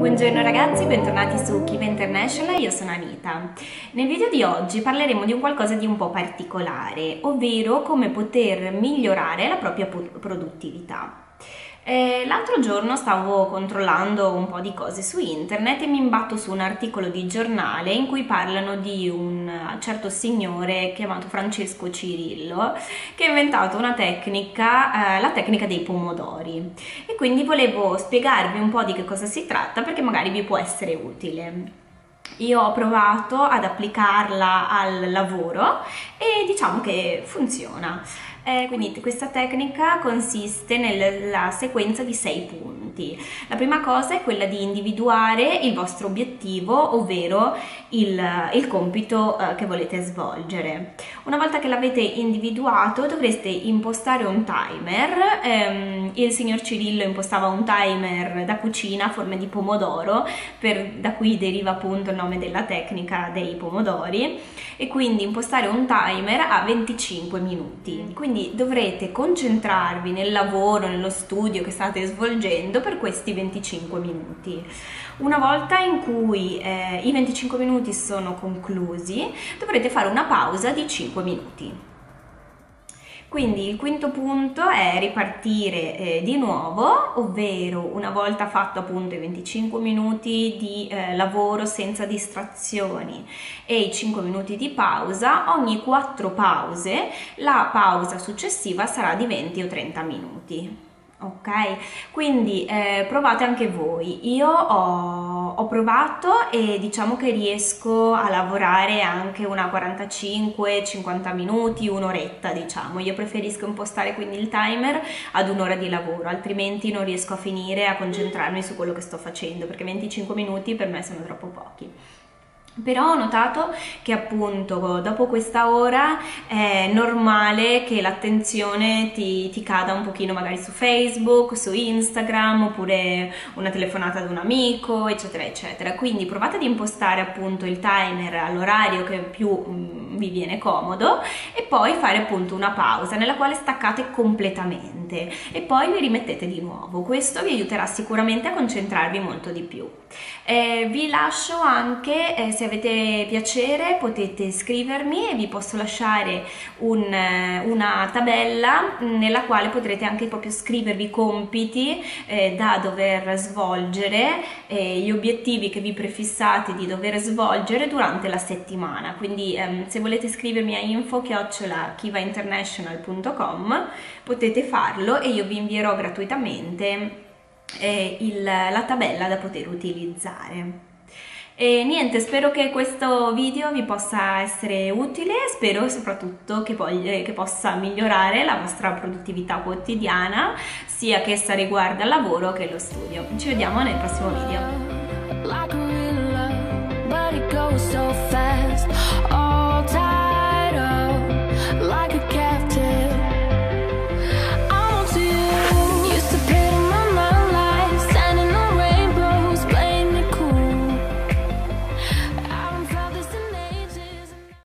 Buongiorno ragazzi, bentornati su Kiva International, io sono Anita. Nel video di oggi parleremo di un qualcosa di un po' particolare, ovvero come poter migliorare la propria produttività. Eh, l'altro giorno stavo controllando un po' di cose su internet e mi imbatto su un articolo di giornale in cui parlano di un certo signore chiamato Francesco Cirillo che ha inventato una tecnica, eh, la tecnica dei pomodori e quindi volevo spiegarvi un po' di che cosa si tratta perché magari vi può essere utile. Io ho provato ad applicarla al lavoro e diciamo che funziona. Eh, quindi questa tecnica consiste nella sequenza di sei punti. La prima cosa è quella di individuare il vostro obiettivo, ovvero il, il compito eh, che volete svolgere. Una volta che l'avete individuato dovreste impostare un timer. Eh, il signor Cirillo impostava un timer da cucina a forma di pomodoro, per, da cui deriva appunto il nome della tecnica dei pomodori, e quindi impostare un timer a 25 minuti. Quindi quindi dovrete concentrarvi nel lavoro, nello studio che state svolgendo per questi 25 minuti. Una volta in cui eh, i 25 minuti sono conclusi, dovrete fare una pausa di 5 minuti. Quindi il quinto punto è ripartire eh, di nuovo, ovvero una volta fatto appunto i 25 minuti di eh, lavoro senza distrazioni e i 5 minuti di pausa, ogni 4 pause la pausa successiva sarà di 20 o 30 minuti ok? Quindi eh, provate anche voi. Io ho, ho, provato e diciamo che riesco a lavorare anche una 45-50 minuti, un'oretta diciamo. Io preferisco impostare quindi il timer ad un'ora di lavoro, altrimenti non riesco a finire a concentrarmi su quello che sto facendo perché 25 minuti per me sono troppo pochi. Però ho notato che appunto dopo questa ora è normale che l'attenzione ti, ti, cada un pochino magari su Facebook, su Instagram oppure una telefonata ad un amico eccetera eccetera. Quindi provate ad impostare appunto il timer all'orario che più mm, vi viene comodo e poi fare appunto una pausa nella quale staccate completamente e poi vi rimettete di nuovo. Questo vi aiuterà sicuramente a concentrarvi molto di più. Eh, vi lascio anche eh, se avete piacere potete scrivermi e vi posso lasciare un, una tabella nella quale potrete anche proprio scrivervi i compiti eh, da dover svolgere, eh, gli obiettivi che vi prefissate di dover svolgere durante la settimana. Quindi ehm, se volete scrivermi a info kivainternational.com potete farlo e io vi invierò gratuitamente eh, il, la tabella da poter utilizzare. E niente, spero che questo video vi possa essere utile, spero soprattutto che, poi, eh, che possa migliorare la vostra produttività quotidiana, sia che essa riguarda il lavoro che lo studio. Ci vediamo nel prossimo video.